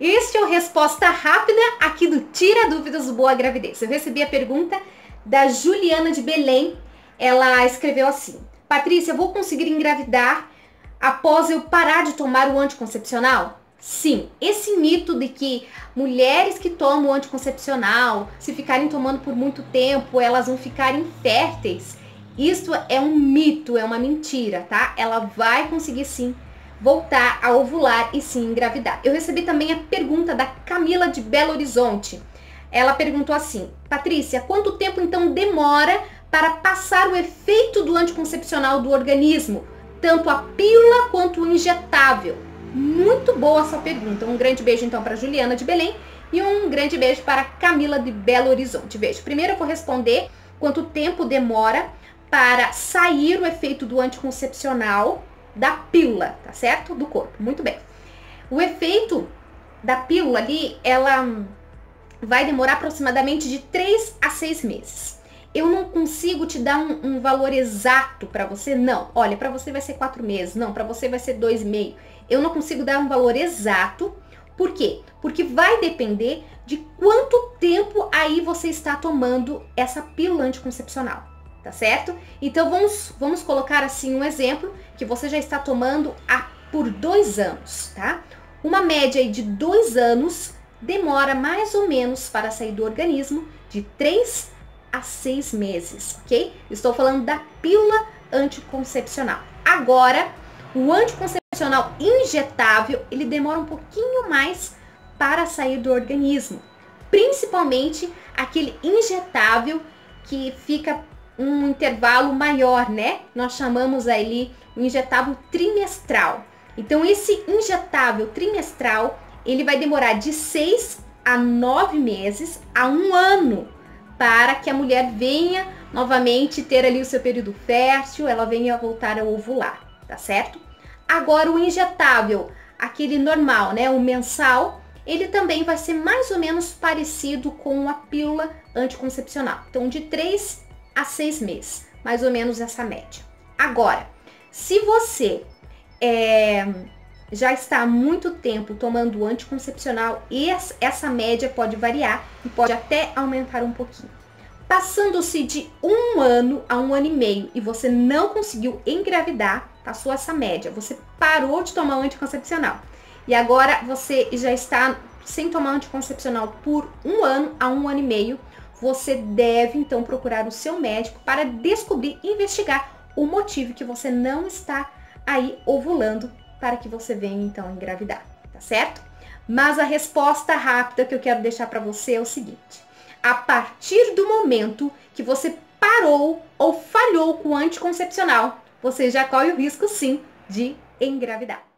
Este é o resposta rápida aqui do Tira Dúvidas Boa Gravidez. Eu recebi a pergunta da Juliana de Belém. Ela escreveu assim: Patrícia, vou conseguir engravidar após eu parar de tomar o anticoncepcional? Sim, esse mito de que mulheres que tomam anticoncepcional, se ficarem tomando por muito tempo, elas vão ficar inférteis. Isso é um mito, é uma mentira, tá? Ela vai conseguir sim voltar a ovular e sim engravidar. Eu recebi também a pergunta da Camila de Belo Horizonte. Ela perguntou assim: Patrícia, quanto tempo então demora para passar o efeito do anticoncepcional do organismo, tanto a pílula quanto o injetável? Muito boa essa pergunta. Um grande beijo então para Juliana de Belém e um grande beijo para Camila de Belo Horizonte. Veja, primeiro eu vou responder quanto tempo demora para sair o efeito do anticoncepcional da pílula, tá certo? Do corpo. Muito bem. O efeito da pílula ali, ela vai demorar aproximadamente de 3 a 6 meses. Eu não consigo te dar um, um valor exato para você, não. Olha, para você vai ser 4 meses, não, para você vai ser dois e meio eu não consigo dar um valor exato. Por quê? Porque vai depender de quanto tempo aí você está tomando essa pílula anticoncepcional, tá certo? Então vamos, vamos colocar assim um exemplo que você já está tomando há por dois anos, tá? Uma média de dois anos demora mais ou menos para sair do organismo de três a seis meses, ok? Estou falando da pílula anticoncepcional. Agora, o anticoncepcional injetável, ele demora um pouquinho mais para sair do organismo. Principalmente aquele injetável que fica um intervalo maior, né? Nós chamamos ali o injetável trimestral. Então esse injetável trimestral, ele vai demorar de 6 a 9 meses a um ano para que a mulher venha novamente ter ali o seu período fértil, ela venha voltar a ovular, tá certo? Agora o injetável, aquele normal, né, o mensal, ele também vai ser mais ou menos parecido com a pílula anticoncepcional. Então de 3 a 6 meses, mais ou menos essa média. Agora, se você é, já está há muito tempo tomando anticoncepcional, essa média pode variar e pode até aumentar um pouquinho. Passando-se de um ano a um ano e meio e você não conseguiu engravidar, passou essa média, você parou de tomar anticoncepcional e agora você já está sem tomar anticoncepcional por um ano a um ano e meio, você deve então procurar o seu médico para descobrir e investigar o motivo que você não está aí ovulando para que você venha então engravidar, tá certo? Mas a resposta rápida que eu quero deixar para você é o seguinte: a partir do momento que você parou ou falhou com o anticoncepcional, você já corre o risco sim de engravidar.